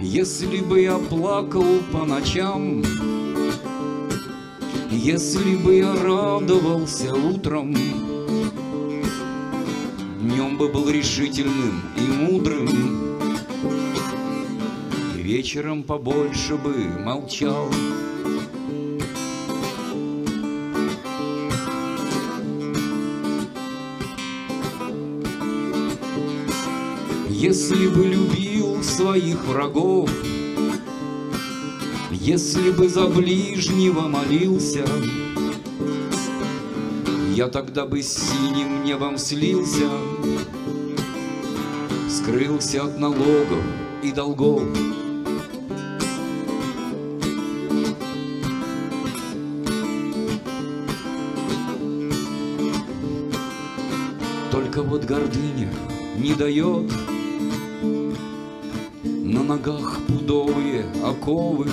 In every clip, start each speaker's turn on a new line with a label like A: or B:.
A: Если бы я плакал по ночам, Если бы я радовался утром, Днем бы был решительным и мудрым, вечером побольше бы молчал. Если бы любил своих врагов, Если бы за ближнего молился, Я тогда бы с синим небом слился, Скрылся от налогов и долгов. Только вот гордыня не дает ногах пудовые оковы.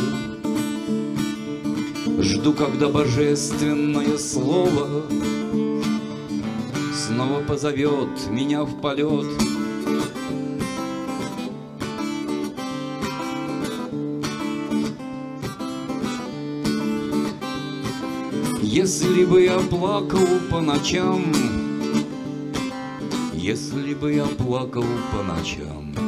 A: Жду, когда божественное слово Снова позовет меня в полет. Если бы я плакал по ночам Если бы я плакал по ночам